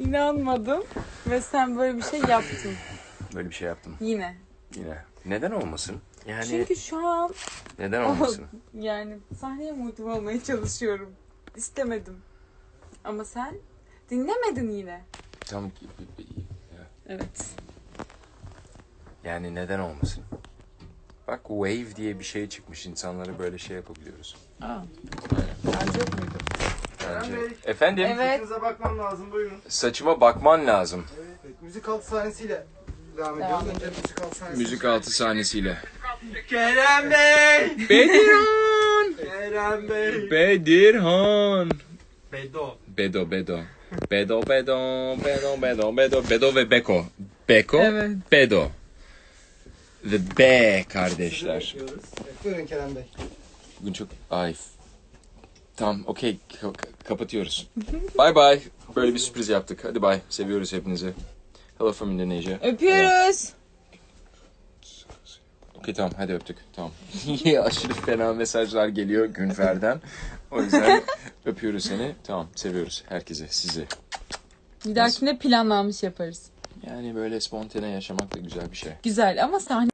İnanmadım ve sen böyle bir şey yaptın Böyle bir şey yaptım yine. yine. Neden olmasın? Yani Çünkü şu an neden olmasın? yani sahneye motive olmaya çalışıyorum. İstemedim. Ama sen dinlemedin yine. Tam Evet. yani neden olmasın? Bak wave diye bir şey çıkmış. İnsanları böyle şey yapabiliyoruz. Aa. Bence yok? Bey. Efendim? Evet. Saçınıza bakmam lazım buyurun. Saçıma bakman lazım. Evet, müzik altı sahnesiyle devam ediyoruz. Önce müzik altı sahnesi. Müzik altı sahnesiyle. Kerem Bey! Bedirhan! Kerem Bey! Bedirhan! Bedo. Bedo Bedo. Bedo Bedo Bedo Bedo Bedo Bedo ve Beko. Beko Evet. Bedo. Ve B kardeşler. Evet, buyurun Kerem Bey. Bugün çok ay. Tamam okey Ka- ka- kapatıyoruz. bye bye. Böyle bir sürpriz yaptık. Hadi bye. Seviyoruz hepinizi. Hello from Indonesia. Öpüyoruz. Okey tamam hadi öptük. Tamam. Aşırı fena mesajlar geliyor Günfer'den. O yüzden öpüyoruz seni. Tamam seviyoruz herkese sizi. Bir dahakine planlanmış yaparız. Yani böyle spontane yaşamak da güzel bir şey. Güzel ama sahne